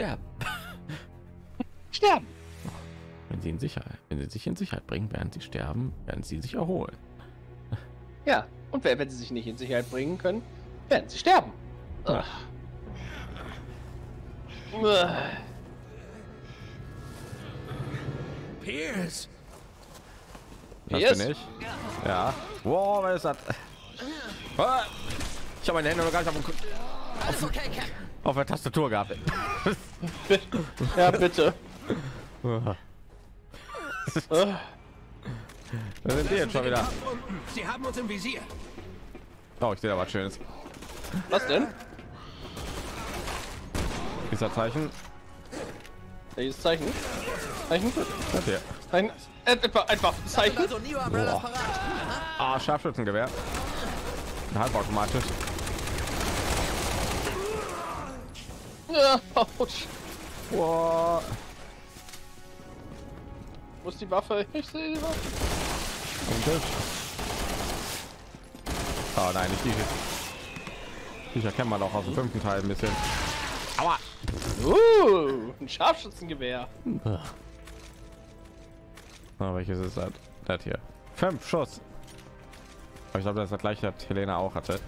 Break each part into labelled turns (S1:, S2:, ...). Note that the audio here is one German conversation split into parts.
S1: Sterben.
S2: Sterben.
S1: Wenn sie in Sicherheit, wenn sie sich in Sicherheit bringen, werden sie sterben, werden sie sich erholen.
S2: Ja, und wer, wenn sie sich nicht in Sicherheit bringen können, werden sie sterben. Ugh.
S3: Pierce!
S1: Das bin ich. Ja. Wow, was ist das? Ah! Ich habe meine Hände noch gar nicht auf, dem-
S3: Alles okay, Cap.
S1: Auf der Tastatur gehabt.
S2: Ja, bitte.
S1: Da sind die jetzt schon wieder.
S3: Sie haben uns im Visier.
S1: Oh, ich sehe da was Schönes.
S2: Was denn?
S1: Dieser Zeichen.
S2: Welches Zeichen? Zeichen?
S1: Das hier.
S2: Ein, äh, etwa, einfach ein Zeichen?
S3: Also
S1: Boah. Ah, Scharfschützengewehr. Halbautomatisch.
S2: Ja, ouch.
S1: Wow.
S2: Wo ist die Waffe? Ich sehe die Waffe.
S1: Oh nein, nicht. Die erkennt man auch aus dem fünften Teil ein bisschen. Aua!
S2: Uh, ein Scharfschützengewehr.
S1: Na, welches ist das? Das hier. Fünf Schuss. Aber ich glaube, das ist das gleiche, das Helena auch hatte.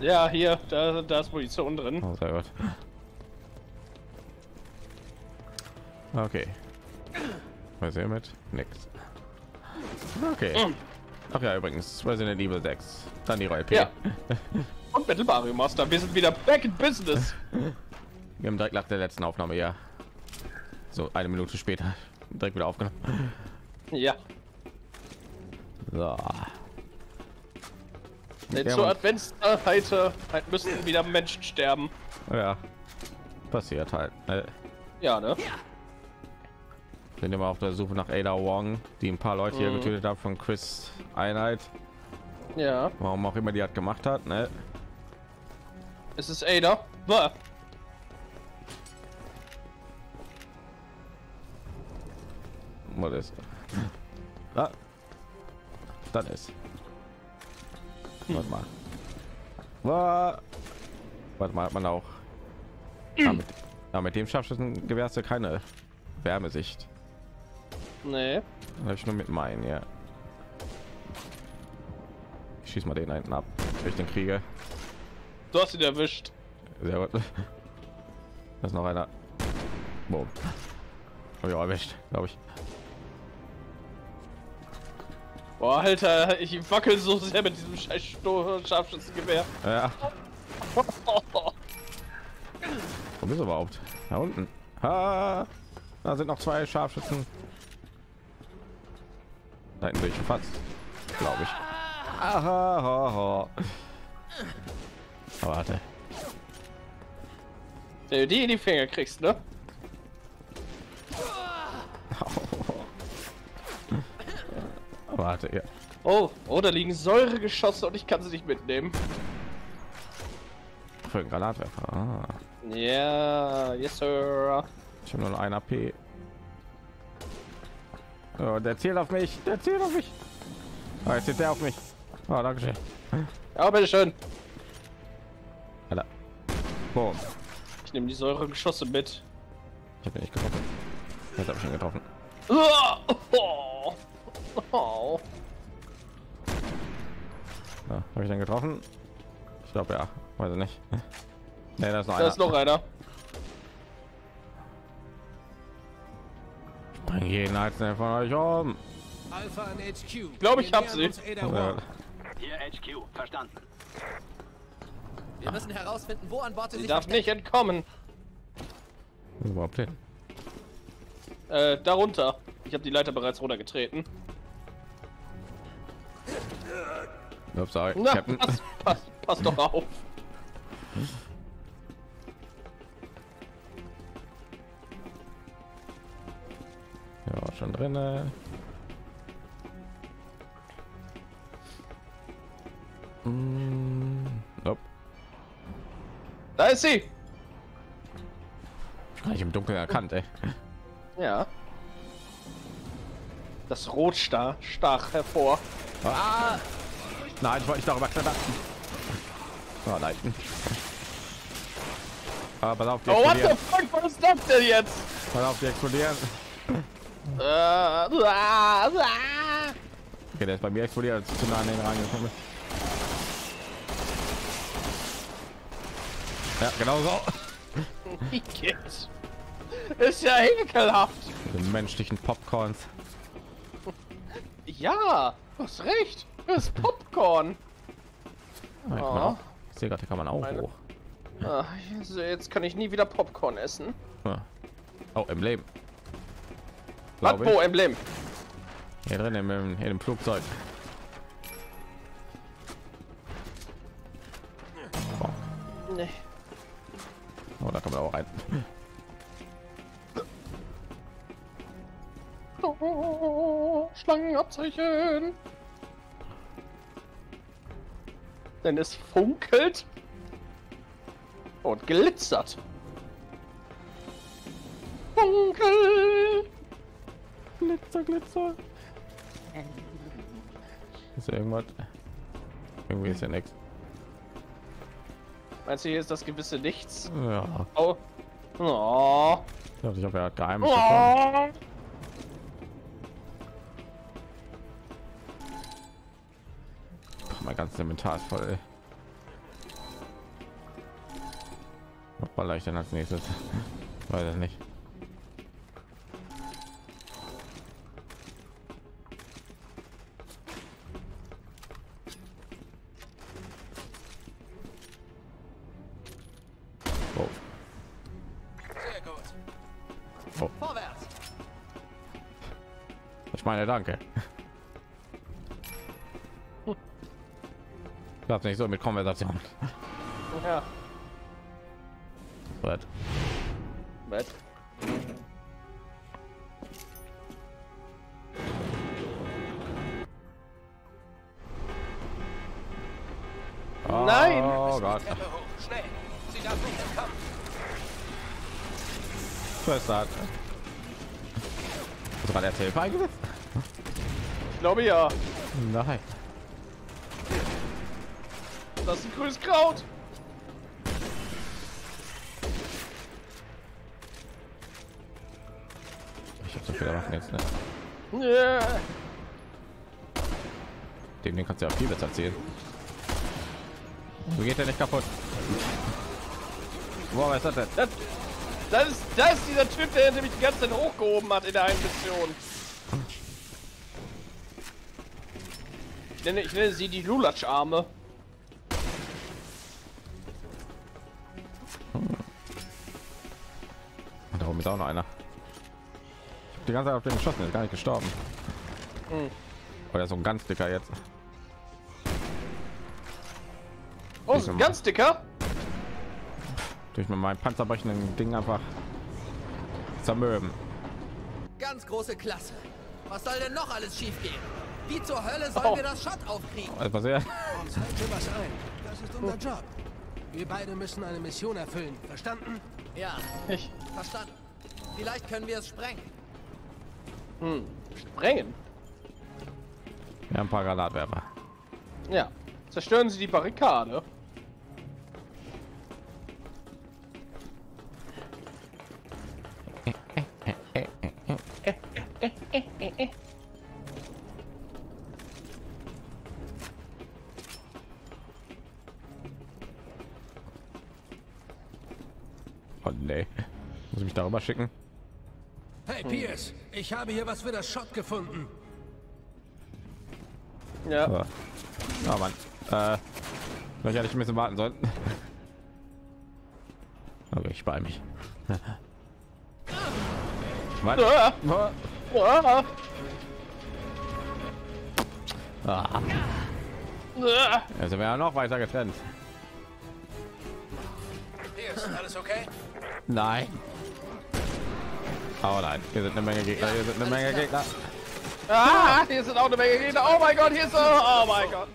S2: Ja, hier, da, da ist Munition drin.
S1: Oh, sehr gut. Okay. Was hier mit? Nix. Okay. Ach ja, übrigens, Resident Evil 6. Dann die Rolle.
S2: Ja. Und Battle Mario Master, wir sind wieder back in business.
S1: Wir haben direkt nach der letzten Aufnahme ja. So eine Minute später direkt wieder aufgenommen.
S2: Ja,
S1: So.
S2: denn
S1: Ja,
S2: zur Adventszeit halt müssen wieder Menschen sterben.
S1: Ja. Passiert halt. Äh,
S2: Ja, ne?
S1: Sind immer auf der Suche nach Ada Wong, die ein paar Leute hier
S2: Mhm.
S1: getötet hat von Chris Einheit.
S2: Ja.
S1: Warum auch immer die hat gemacht hat, ne?
S2: Es ist Ada. Bäh.
S1: Was ist? Ah. Das ist. Warte mal. Wa- Warte mal, hat man auch. Ja, mit, ja, mit dem Scharfschützengewehr hast du keine Wärmesicht.
S2: Nee.
S1: Habe ich nur mit meinen, ja. Ich schieß mal den da hinten ab, wenn ich den kriege.
S2: Du hast ihn erwischt.
S1: Sehr gut. Da ist noch einer. Boom. Hab ich auch erwischt, glaube ich.
S2: Boah, Alter, ich wackel so sehr mit diesem scheiß Scharfschützengewehr.
S1: Ja, wo bist du überhaupt? Da unten. Ha, da sind noch zwei Scharfschützen. Da hinten bin ich fast, glaube ich. Aha, warte.
S2: Wenn du die in die Finger kriegst, ne?
S1: Warte, ja.
S2: Oh, oh, da liegen Säuregeschosse und ich kann sie nicht mitnehmen.
S1: Für einen Granatwerfer. Ah,
S2: Ja, yes, sir.
S1: ich habe nur noch ein AP. Oh, der zielt auf mich. Der zielt auf mich. Oh, jetzt zielt der auf mich. Oh, danke schön.
S2: Ja, bitteschön.
S1: Alter. Boom.
S2: Ich nehme die Säuregeschosse mit.
S1: Ich habe nicht getroffen. Jetzt habe ich ihn getroffen.
S2: Oh. Oh.
S1: Ja, habe ich den getroffen? Ich glaube ja. Weiß ich nicht. Nee, da ist noch
S2: Da
S1: einer.
S2: ist noch einer.
S1: Bring jeden einzelnen von euch um.
S3: Alpha in HQ. Ich
S2: glaub, ich hab sie.
S1: Ja.
S4: Hier HQ, verstanden.
S3: Wir müssen herausfinden, wo an Bord sie
S2: Sie
S3: sich
S2: darf nicht entkommen.
S1: Überhaupt hin.
S2: Äh, darunter. Ich habe die Leiter bereits runtergetreten.
S1: Ups, sorry.
S2: Na,
S1: Captain.
S2: pass, pass, pass doch auf.
S1: Ja, schon drin. Mm, nope.
S2: Da ist sie.
S1: Gar nicht im Dunkeln erkannt, ey.
S2: Ja. Das Rot stach, stach hervor.
S1: Ah! Nein, ich wollte nicht darüber klettern. Oh nein. Aber pass auf, die
S2: Oh, what the fuck, was ist das denn jetzt?
S1: Pass auf, die explodieren. Okay, der ist bei mir explodiert, als ich zu nah an den reingekommen bin. Ja, genau so.
S2: Ist ja ekelhaft.
S1: Die menschlichen Popcorns.
S2: Ja, hast recht. Das ist Popcorn.
S1: Man
S2: Oh.
S1: ich sehe gerade, kann man auch
S2: Meine-
S1: hoch.
S2: Ah, jetzt- kann ich nie wieder Popcorn essen.
S1: Ah. Oh, im Leben. Ich.
S2: Emblem?
S1: Hier drin im, im, in dem Flugzeug. Oh,
S2: Nee.
S1: oh, da kann man auch rein.
S2: Oh, Schlangenabzeichen. Denn es funkelt und glitzert. Funkel.
S1: Glitzer, Glitzer. Ist da irgendwas? Irgendwie ist ja nichts.
S2: Meinst du, hier ist das gewisse Nichts?
S1: Ja,
S2: Oh. Oh.
S1: ich glaube, ich habe ja geheim
S2: oh.
S1: Mein ganzes Inventar ist voll. ey. Was baller ich denn als nächstes? Weiß es nicht. Glaube nicht so mit Konversation.
S2: Ja.
S1: Brett.
S2: Was? Nein!
S1: Oh Gott.
S3: Schnell. Sie darf nicht entkommen.
S1: Schwester hat. Hast du gerade RTL?
S2: Ich glaube ja.
S1: Nein.
S2: Das ist ein grünes Kraut.
S1: Ich habe so viele Waffen jetzt. Ne?
S2: Ja.
S1: Den, den kannst du ja viel besser erzählen. So geht der nicht kaputt. Boah, was das denn?
S2: Das, das, ist, das ist dieser Typ, der nämlich die ganze Zeit hochgehoben hat in der einen Mission. Ich nenne, ich nenne sie die Lulatsch-Arme.
S1: Ist auch noch einer. Ich hab die ganze Zeit auf den geschossen, ist gar nicht gestorben.
S2: Hm.
S1: Oh, der ist so ein ganz dicker jetzt.
S2: Oh, ist ein ganz dicker.
S1: Durch mit meinem panzerbrechenden Ding einfach zermürben.
S3: Ganz große Klasse. Was soll denn noch alles schiefgehen? Wie zur Hölle sollen
S2: Oh.
S3: wir das Shot aufkriegen?
S1: Also was er
S5: Uns dir was ein. Das ist unser Job. Wir beide müssen eine Mission erfüllen. Verstanden?
S3: Ja,
S2: Ich,
S3: verstanden. Vielleicht können wir es sprengen.
S2: hm, sprengen.
S1: ja, ein paar Granatwerfer.
S2: Ja. Zerstören Sie die Barrikade.
S1: Oh nee. Muss ich mich darüber schicken?
S5: Ich habe hier was für das Shot gefunden.
S2: Ja.
S1: So. Oh Mann. Äh, vielleicht hätte ich ein bisschen warten sollen. Okay, ich beeil mich. Was?
S2: Ah,
S1: sind wir ja noch weiter getrennt.
S5: Pierce, alles okay?
S1: Nein. Oh nein, hier sind eine Menge Gegner, hier sind eine Menge Gegner.
S2: Ah, hier sind auch eine Menge Gegner. Oh mein Gott, hier ist so. Oh mein Gott.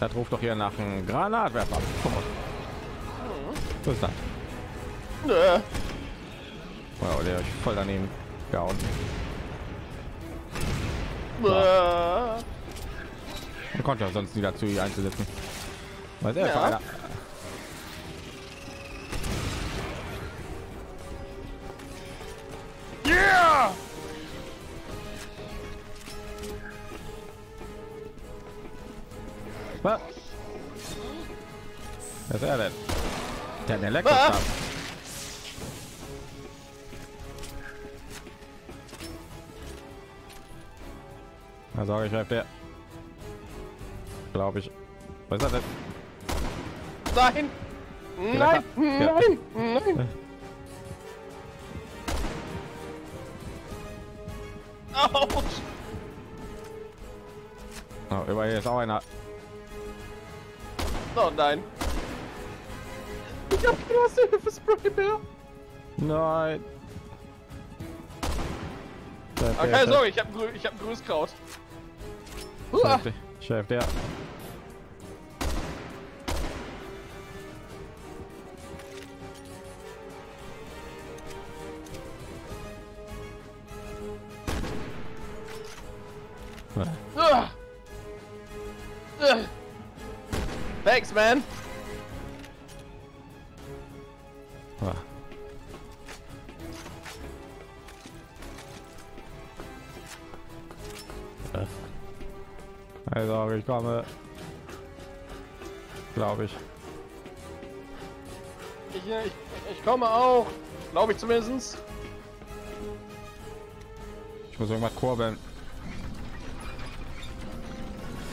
S1: Das ruft doch hier nach einem Granatwerfer. Mal. Was ist das?
S2: Nö.
S1: Wow, der ich voll daneben gehauen. Man konnte ja sonst nie dazu, einzusetzen. Weil er
S2: Ja.
S1: Einen? Elektrostab. Na sag ich, der. Glaube ich. Was ist er denn?
S2: Nein! Nein! Nein! Nein!
S1: Oh, über hier ist auch einer.
S2: Oh nein! Ich hab was Hilfe Spray mehr!
S1: Nein.
S2: Aber
S1: der-
S2: keine Sorge, ich hab, Grü- ich hab Grüßkraut. Uah.
S1: Chef, Chef, der.
S2: Thanks, man.
S1: Also, ich komme. Glaube ich.
S2: Ich, ich, ich komme auch. Glaube ich zumindest.
S1: Ich muss irgendwas kurbeln.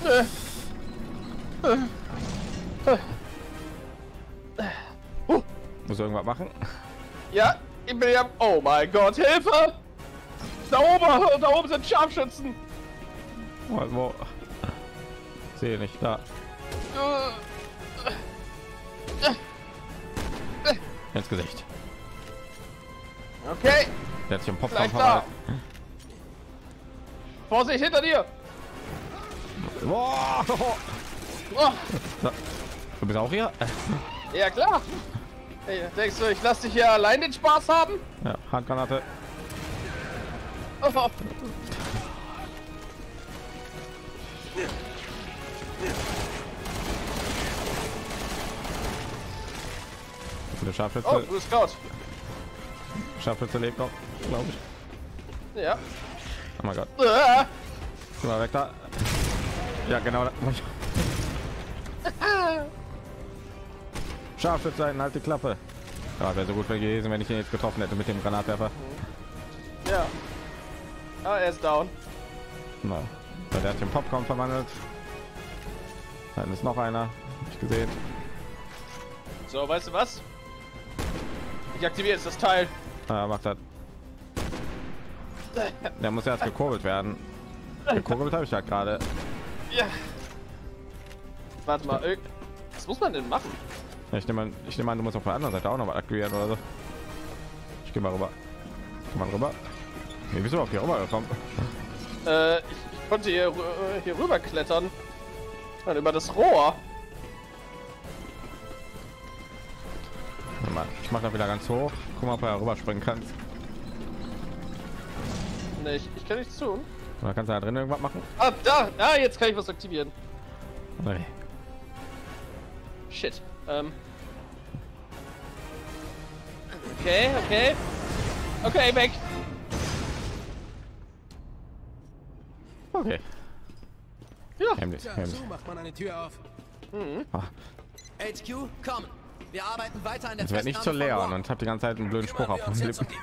S2: Äh. Uh,
S1: Muss irgendwas machen.
S2: ja, ich bin ja. Oh mein Gott, Hilfe! Da oben, da oben sind Scharfschützen.
S1: Wo? Sehe nicht da. Ins Gesicht.
S2: Okay,
S1: Der hat sich im verwandelt.
S2: Vorsicht hinter dir.
S1: Boah.
S2: Oh.
S1: Du bist auch hier?
S2: ja klar. Hey, denkst du, ich lass dich hier allein den Spaß haben?
S1: Ja, Handgranate.
S2: Oh.
S1: Der Scharfschütze,
S2: Oh, du Scout.
S1: Scharfschütze lebt noch, glaube ich.
S2: Ja.
S1: Oh mein Gott.
S2: Ah.
S1: Mal weg da. Ja, genau. da- Scharfschütze sein, halt die Klappe. Ja, wäre so gut gewesen, wenn ich ihn jetzt getroffen hätte mit dem Granatwerfer.
S2: Ja. Ah, er ist down.
S1: Na, weil der hat den Popcorn verwandelt. Dann ist noch einer. Hab ich gesehen.
S2: So, weißt du was? Ich aktiviere jetzt das Teil.
S1: Ah, macht das. Der muss erst gekurbelt werden. Gekurbelt habe ich ja gerade.
S2: Ja. Warte mal. Was muss man denn machen?
S1: Ich nehme an, ich nehme an, du musst auf der anderen Seite auch noch mal aktivieren oder so. Ich gehe mal rüber. Geh mal rüber. Nee, wieso auf hier rüber gekommen?
S2: Äh, ich, ich konnte hier, äh, hier rüber klettern. Und über das Rohr.
S1: Mal, ich mache da wieder ganz hoch. Guck mal, ob er rüber springen kann.
S2: Ne, ich, ich kann nichts tun.
S1: Oder kannst du da drin irgendwas machen?
S2: Ah, da! Ah, jetzt kann ich was aktivieren.
S1: Nee.
S2: Shit. Ähm. Okay, okay. Okay, weg.
S1: Okay.
S2: Ja.
S1: Heimlich, heimlich.
S5: so macht man eine Tür auf.
S1: Ah,
S3: HQ, kommen. Wir arbeiten weiter an der
S1: werd nicht zu Leon und hab die ganze Zeit einen blöden Spruch auf den Lippen.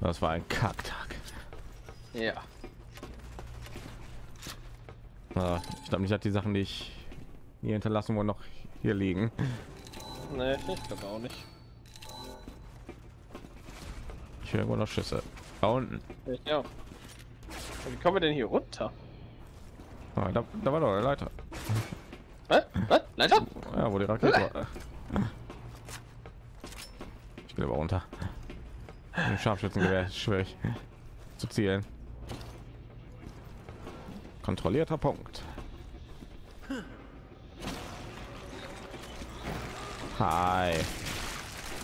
S1: Das war ein Kacktag.
S2: Ja.
S1: Ah, Ich glaube nicht, dass die Sachen, die ich hier hinterlassen wurden, noch hier liegen.
S2: Ne, ich glaube auch nicht.
S1: Ich höre irgendwo noch Schüsse. Da unten.
S2: Ich auch. Wie kommen wir denn hier runter?
S1: Ah, da, da war doch eine Leiter.
S2: Was? Was? Leiter?
S1: Ja, wo die Rakete war. Ich will aber runter. Ein Scharfschützengewehr schwierig zu zielen. Kontrollierter Punkt. Hi.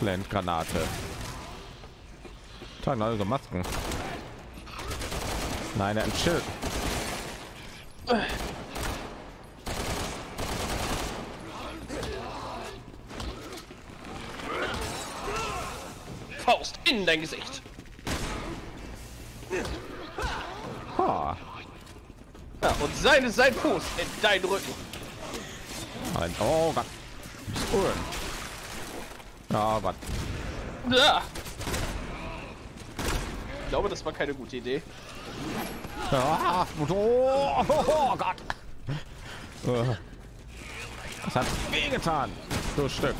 S1: Blendgranate. Tragen alle so Masken. Nein, er hat ein Schild.
S2: Faust in dein Gesicht.
S1: Ha.
S2: Ja, und seine sein Fuß in deinen Rücken.
S1: Ein, oh, was? Cool. Ja, was?
S2: Ja. Ich glaube, das war keine gute Idee.
S1: Ja, oh, oh Gott. Äh. Das hat wehgetan. So Stück.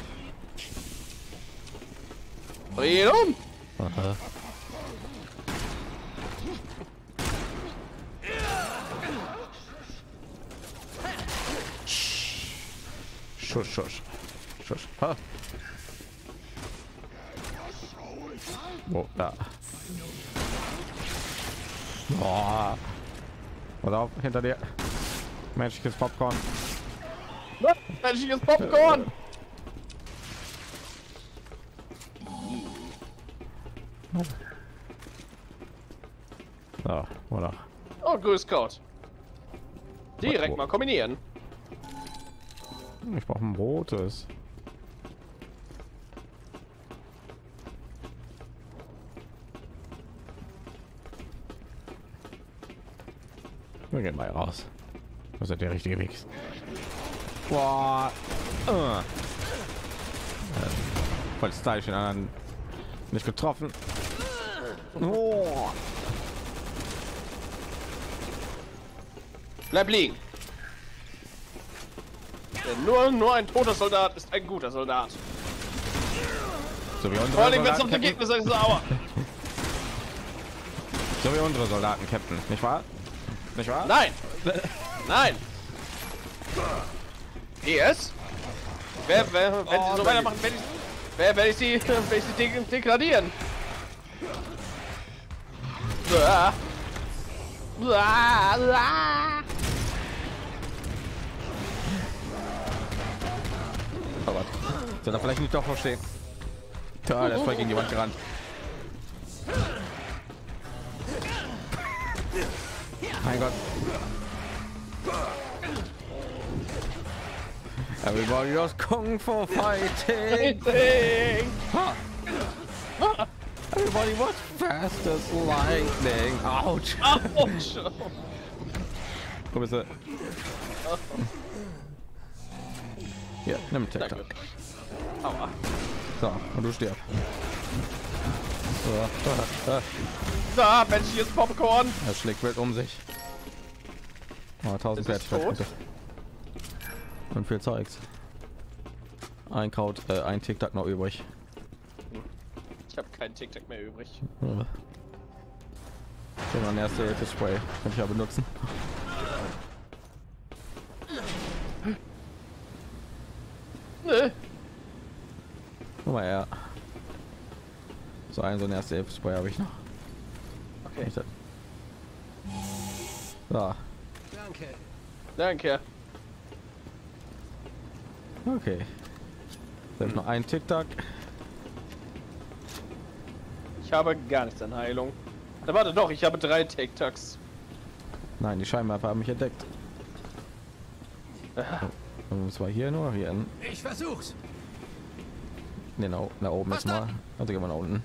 S2: Dreh um.
S1: Schuss, Schuss. Schuss. Ha. Wo, da. Boah. Pass auf, hinter dir. Menschliches Popcorn.
S2: Menschliches Popcorn.
S1: So, oder?
S2: Oh, grüß Gott. Direkt mal kombinieren.
S1: Ich brauche ein rotes. Wir gehen mal raus. Das ist der richtige Weg. Boah. Äh. Voll stylisch den anderen nicht getroffen. Oh.
S2: Bleib liegen. Denn nur, nur ein toter Soldat ist ein guter Soldat.
S1: So wie unsere
S2: Vor allem, wenn es den
S1: Captain.
S2: Gegner ist, sauer.
S1: So wie unsere Soldaten, Captain. Nicht wahr? Nicht wahr?
S2: Nein. Nein. PS. Wer, wer, wenn
S1: Oh,
S2: sie so weitermachen, werde ich, wer, werde ich sie, werde ich sie de degradieren. Uah. Uah, uah.
S1: Oh Gott. Soll er vielleicht nicht doch verstehen? Tja, der ist voll gegen die Wand gerannt. Mein Gott. Everybody does Kung Fu fighting.
S2: Ding.
S1: Everybody was fast as lightning. Ouch. Wo bist du? Hier, nimm TikTok.
S2: Danke. Aua.
S1: So, und du stirbst. So, da, da.
S2: Da, menschliches Popcorn.
S1: Er schlägt wild um sich. Oh, 1000
S2: Ist es
S1: Fertigkeitspunkte. Und viel Zeugs. Ein Kraut, äh, ein TikTok noch übrig.
S2: Ich habe keinen TikTok mehr übrig.
S1: Ja. Schon mein erste Hilfe Spray. Kann ich ja benutzen.
S2: Nö.
S1: Guck mal her. So ein so ein erste Hilfe Spray habe ich noch.
S2: Okay.
S1: So,
S5: Danke.
S2: Danke.
S1: okay. Dann noch ein TikTok.
S2: Ich habe gar nichts an Heilung. Da warte doch, ich habe drei TikToks.
S1: Nein, die Scheinwerfer haben mich entdeckt. Und zwar hier nur hier. in-
S5: Ich versuch's.
S1: Nee, na, da oben ist mal. Also gehen wir nach unten.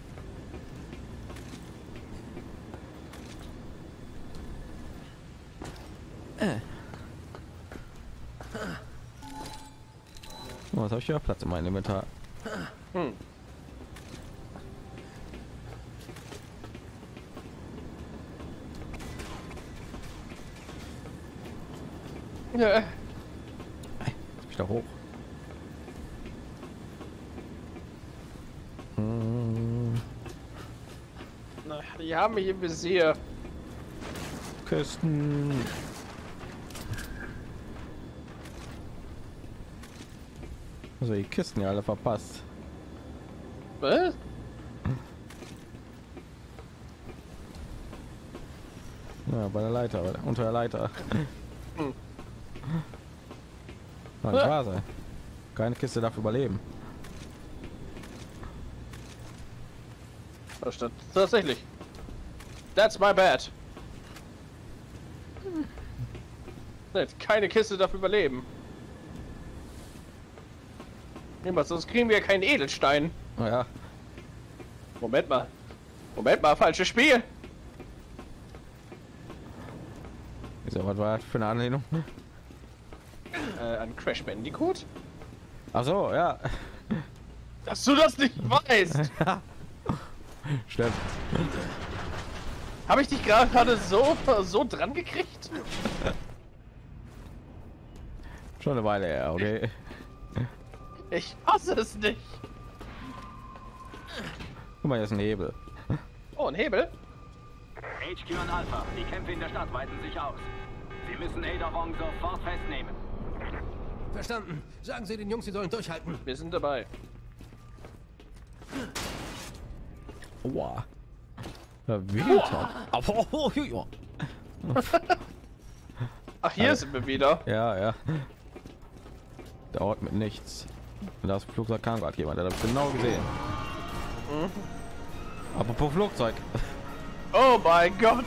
S1: Oh, was habe ich hier Platz in meinem Inventar?
S2: Hm. Ja,
S1: Jetzt bin ich da hoch. Hm,
S2: na, die haben mich im Visier.
S1: Kisten. Also die Kisten ja alle verpasst.
S2: Was?
S1: Ja, bei der Leiter, unter der Leiter. Nicht wahr sein. Keine Kiste darf überleben.
S2: Das stimmt. Tatsächlich. That's my bad. Keine Kiste darf überleben. Niemals, sonst kriegen wir keinen Edelstein.
S1: Ja,
S2: Moment mal. Moment mal, falsches Spiel.
S1: wieso was war das für eine Anlehnung?
S2: Äh, an Crash Bandicoot?
S1: Ach so, ja,
S2: Dass du das nicht weißt.
S1: stimmt.
S2: Habe ich dich gerade so, so dran gekriegt?
S1: Schon eine Weile her, okay.
S2: Ich hasse es nicht.
S1: Guck mal, hier ist ein Hebel.
S2: Oh, ein Hebel.
S4: HQ und Alpha, die Kämpfe in der Stadt weiten sich aus. Sie müssen Ada Wong sofort festnehmen.
S5: Verstanden. Sagen Sie den Jungs, sie sollen durchhalten.
S2: Wir sind dabei.
S1: Wow. Ja, wie Aber oh, ja.
S2: Ach, hier sind wir wieder.
S1: ja, ja. Dauert mit nichts. Das Flugzeug kam gerade jemand, der hat das genau gesehen. Apropos Flugzeug.
S2: Oh mein Gott.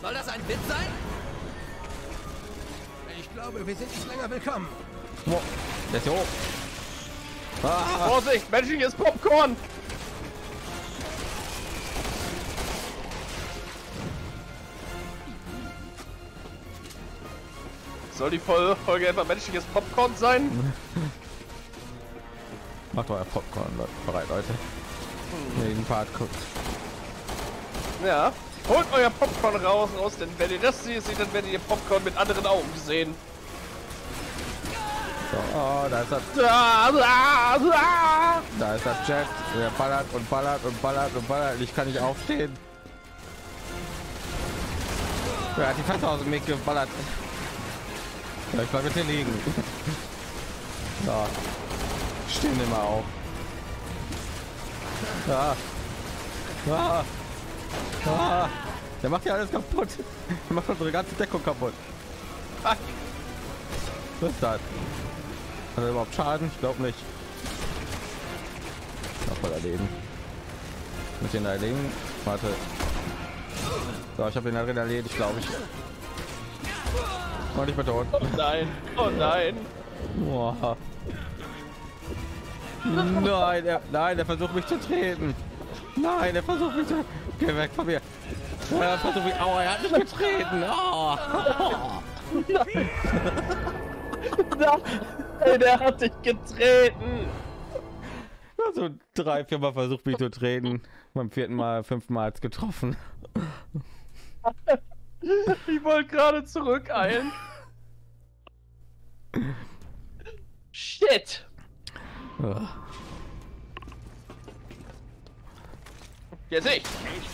S3: Soll das ein Witz sein?
S5: Glaube, wir sind nicht länger willkommen.
S1: Wow. Der ist hier hoch. Ah,
S2: Vorsicht, menschliches Popcorn. Soll die Fol- Folge etwa menschliches Popcorn sein?
S1: macht euer Popcorn Leute, bereit, Leute. Den Part guckt.
S2: Ja. Holt euer Popcorn raus, denn wenn ihr das seht, dann werdet ihr Popcorn mit anderen Augen sehen.
S1: Oh, da ist das,
S2: Da, da, da.
S1: da ist das Jet. Der ballert und ballert und ballert und ballert. Ich kann nicht aufstehen. Er hat die Fässer aus dem Weg geballert. Ja, ich bleib hier liegen. So. Stehen immer auf. Ja. Ja. Ja. Der macht ja alles kaputt. Der macht unsere ganze Deckung kaputt. Was ist das? Hat er überhaupt Schaden? Ich glaube nicht. Noch erleben. Mit den erlegen. Warte. So, ich habe den darin erledigt, glaube ich. Und ich bin tot.
S2: Oh nein, oh nein.
S1: Boah. Nein, er, nein, er versucht mich zu treten. Nein, er versucht mich zu. Geh weg von mir. Er versucht mich. Aua, er hat mich getreten. Oh.
S2: Ey, der hat dich getreten.
S1: Also drei, vier Mal versucht mich zu treten. Beim vierten Mal, fünften Mal hat's getroffen.
S2: Ich wollte gerade zurückeilen. Shit.
S1: Ah.
S2: Jetzt ich.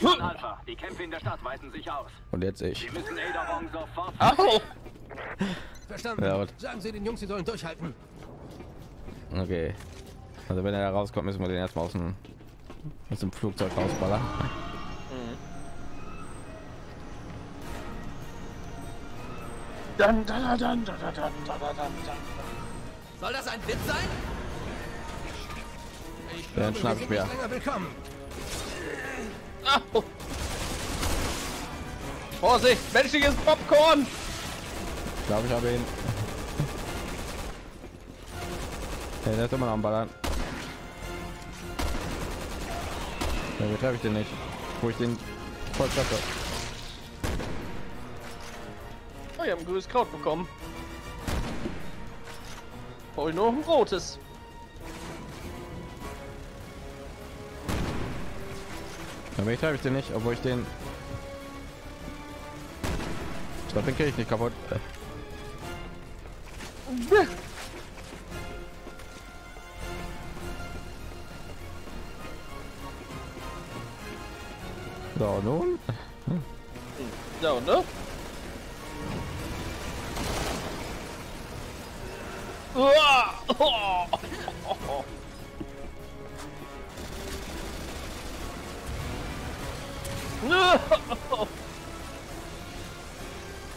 S4: Hm. Alpha. Die Kämpfe in der Stadt weisen sich aus.
S1: Und jetzt ich.
S4: Wir müssen Aderong sofort.
S2: Au!
S5: Verstanden.
S1: Ja,
S5: Sagen Sie den Jungs, sie sollen durchhalten.
S1: Okay. Also wenn er rauskommt, müssen wir den erstmal aus dem, aus dem Flugzeug rausballern.
S2: Mhm. Dann, dann, dann, dann, dann, dann, dann,
S3: Soll das ein Witz sein?
S5: Ich glaube,
S1: dann
S5: schnapp
S1: ich mir.
S5: Willkommen.
S2: Au. Vorsicht, menschliches Popcorn!
S1: Ich glaube, ich habe ihn. Hey, der ist immer noch am Ballern. Ja, wie treffe ich den nicht? Wo ich den voll treffe.
S2: Oh, ich habe ein grünes Kraut bekommen. Hol nur ein rotes.
S1: Wie treffe ich den nicht, obwohl ich den. Ich glaube, den kriege ich nicht kaputt. So, nun.
S2: So, ne?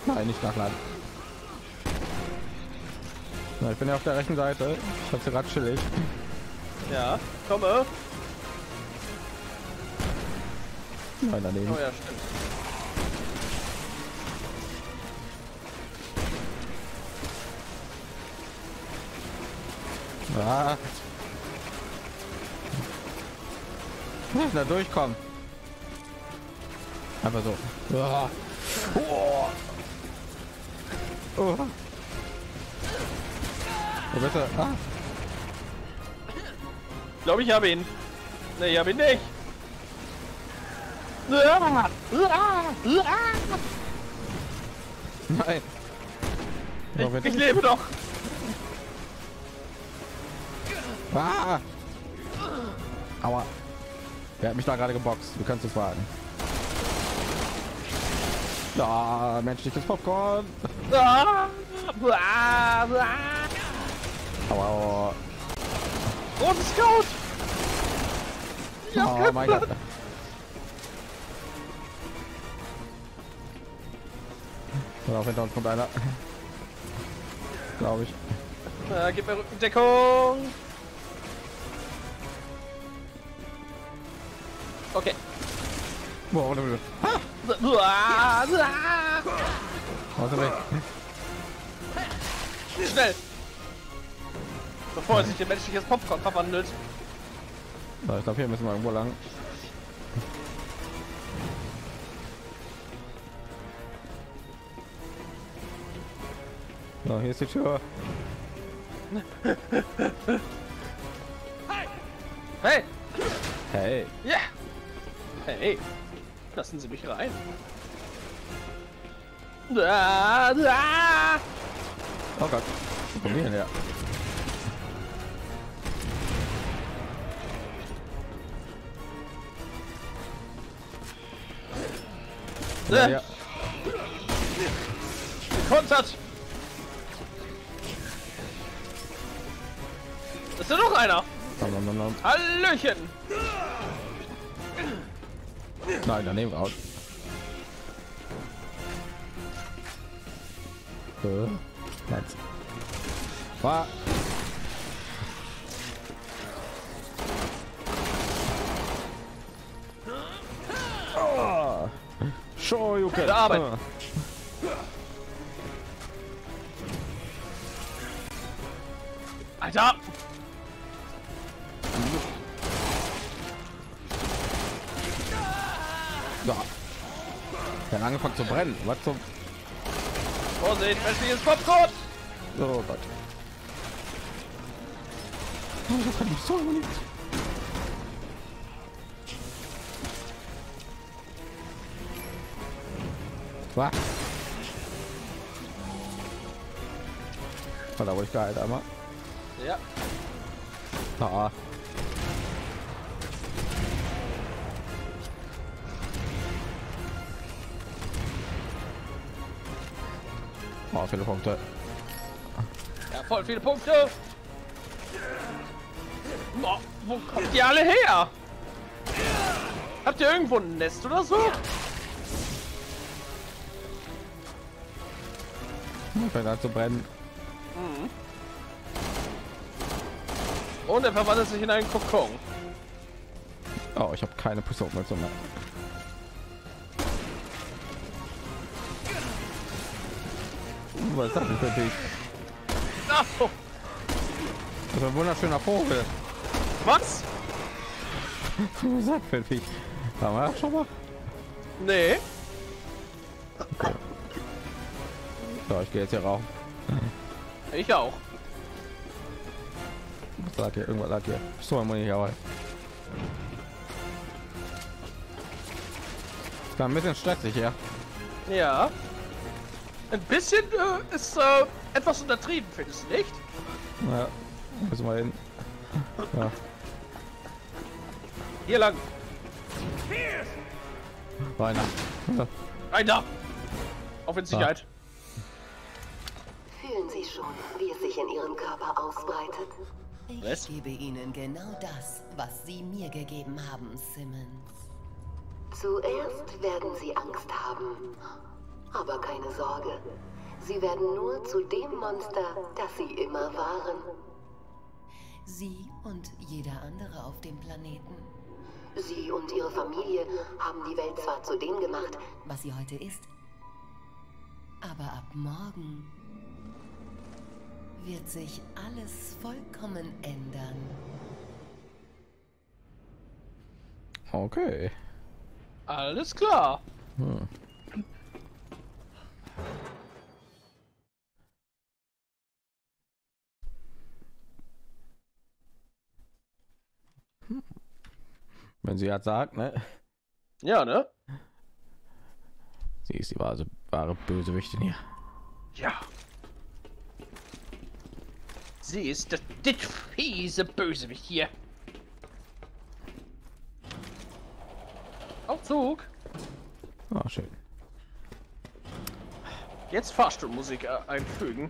S1: Nein, nicht nachladen. Na, ich bin ja auf der rechten Seite. Ich hab's gerade chillig.
S2: Ja, komme.
S1: Nein, daneben.
S2: Oh ja, stimmt.
S1: Ah. Ich da durchkommen. Einfach so. Ah. Oh. Oh. Bist du? Ah.
S2: Ich glaube, ich habe ihn. Ne, ich habe ihn nicht. Ah, ah.
S1: Nein.
S2: Ich, ich lebe doch.
S1: Ah. Aua. Wer hat mich da gerade geboxt? Du kannst es fragen. Ja, menschliches Popcorn.
S2: Ah, ah, ah.
S1: Aua, aua.
S2: Roten Scout.
S1: Oh mein Gott. Und auf hinter uns kommt einer. Glaube ich.
S2: Ah, gib mir Rückendeckung. Okay.
S1: Boah, warte,
S2: ah.
S1: Warte weg.
S2: Schnell. Bevor er sich in menschliches Popcorn verwandelt.
S1: So, ich glaube, hier müssen wir irgendwo lang. So, hier ist die Tür.
S2: Hey!
S1: Hey.
S2: Ja! Hey! Lassen Sie mich rein. Ah, ah.
S1: Oh Gott. Wo kommen her? Ja, ja.
S2: Gekontert! Ist da noch einer? Hallöchen!
S1: Nein, daneben raus. Äh, Netz. War. Oh. Show you can.
S2: Arbeit.
S1: Zu brennen. Was zum.
S2: Vorsicht, menschliches Popcorn!
S1: Oh Gott. Oh, das hat mich so überlebt. Was? Oh, da ich geheilt einmal.
S2: Ja.
S1: Ah. Oh, viele Punkte.
S2: Ja, voll viele Punkte! Boah, wo kommt ihr alle her? Habt ihr irgendwo ein Nest oder so?
S1: Fängt an zu brennen.
S2: Und er verwandelt sich in einen Kokon.
S1: Oh, ich habe keine Pistolmunition mehr. Was ist das Viech?
S2: Ach, oh,
S1: Das ist ein wunderschöner Vogel.
S2: was?
S1: Was ist das für Viech? Haben wir das schon mal?
S2: Nee.
S1: So, ich gehe jetzt hier rauf.
S2: Ich auch.
S1: Was lag hier? Irgendwas lag hier. So, muss ich aber. Ist gar ein bisschen stressig hier.
S2: Ja. Ein bisschen äh, ist äh, etwas untertrieben, findest du nicht?
S1: Ja, müssen wir hin. Ja.
S2: Hier lang. Rein da. Auf in Sicherheit.
S6: Fühlen Sie schon, wie es sich in Ihrem Körper ausbreitet?
S7: Ich
S2: Was?
S7: gebe Ihnen genau das, was Sie mir gegeben haben, Simmons.
S6: Zuerst werden Sie Angst haben. Aber keine Sorge. Sie werden nur zu dem Monster, das Sie immer waren.
S7: Sie und jeder andere auf dem Planeten.
S6: Sie und Ihre Familie haben die Welt zwar zu dem gemacht,
S7: Was sie heute ist. Aber ab morgen wird sich alles vollkommen ändern.
S1: Okay.
S2: Alles klar.
S1: Hm. Wenn sie hat sagt, ne?
S2: Ja, ne?
S1: Sie ist die wahre, wahre Bösewichtin hier.
S2: Ja. Sie ist das, das fiese Bösewicht hier. Aufzug.
S1: Ah, schön.
S2: Jetzt Fahrstuhlmusik äh, einfügen.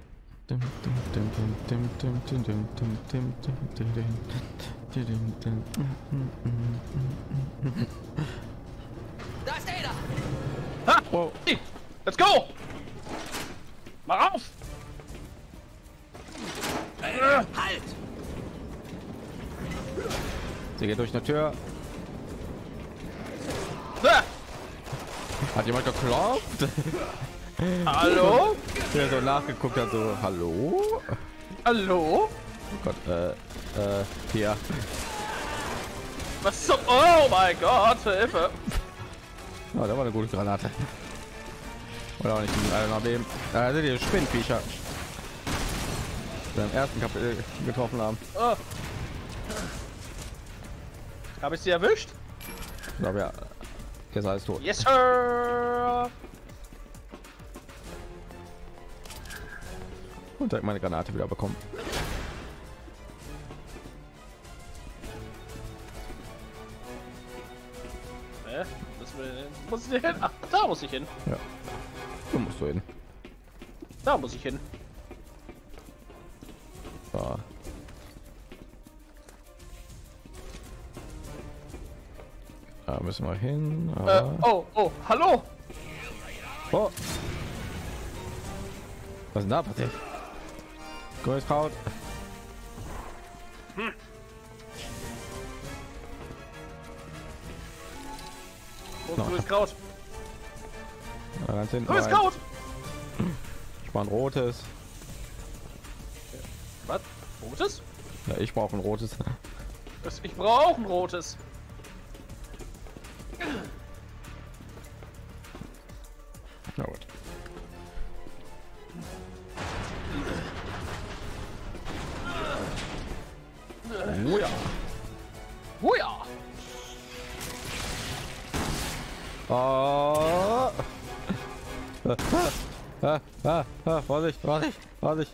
S3: Da ist einer!
S2: Ha!
S1: Wow.
S2: Let's go! Mach auf!
S3: Hey. Halt!
S1: Sie geht durch eine Tür. Hat jemand geklopft?
S2: hallo?
S1: Der so nachgeguckt hat, so, hallo?
S2: Hallo?
S1: Oh Gott, äh äh, hier.
S2: Was zum... Oh mein Gott, Hilfe!
S1: Oh, da war eine gute Granate. Oder auch nicht, alle noch leben. Da sind die Spinnviecher. Im ersten Kapitel getroffen haben.
S2: Oh. Habe ich sie erwischt?
S1: Ich glaube ja. Jetzt alles tot.
S2: Yes, sir!
S1: Und direkt meine Granate wieder bekommen.
S2: Muss ich hin? Ach, da muss ich hin.
S1: Ja. Du musst du hin.
S2: Da muss ich hin.
S1: So. Da müssen wir hin.
S2: Äh, oh, oh, hallo!
S1: Oh. Was ist denn da passiert? Goldkraut.
S2: Wo ist
S1: No.
S2: Kraut?
S1: Ja, ganz hinten
S2: Grünes. Kraut!
S1: Ich brauche ein rotes.
S2: Was? Rotes?
S1: Ja, ich brauche ein rotes.
S2: Ich brauche auch ein rotes.
S1: Vorsicht, Vorsicht, Vorsicht.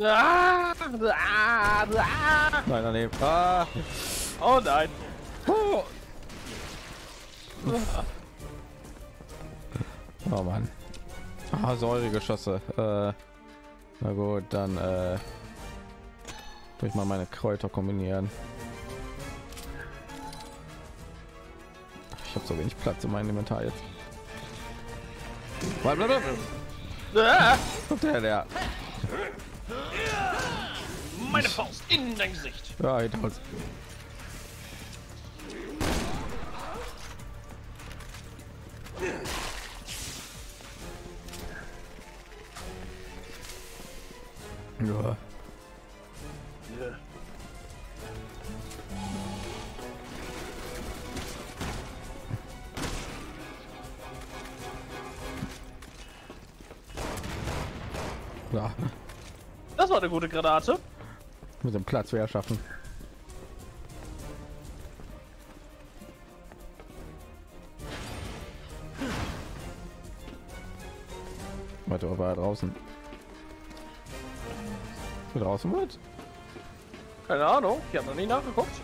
S2: Ah, ah, ah.
S1: Nein, daneben. Ah.
S2: Oh nein!
S1: Oh. oh Mann. Ah, Säuregeschosse. Äh, na gut, dann äh, durch mal meine Kräuter kombinieren. Ich habe so wenig Platz in meinem Inventar jetzt. Bleib.
S2: Ah,
S1: Kommt der, der.
S2: meine Faust in dein Gesicht!
S1: Ja. Ja. Ja,
S2: eine gute Granate.
S1: mit dem Platz wieder schaffen. Warte, war er draußen? Draußen wird?
S2: Keine Ahnung, ich habe noch nie nachgeguckt.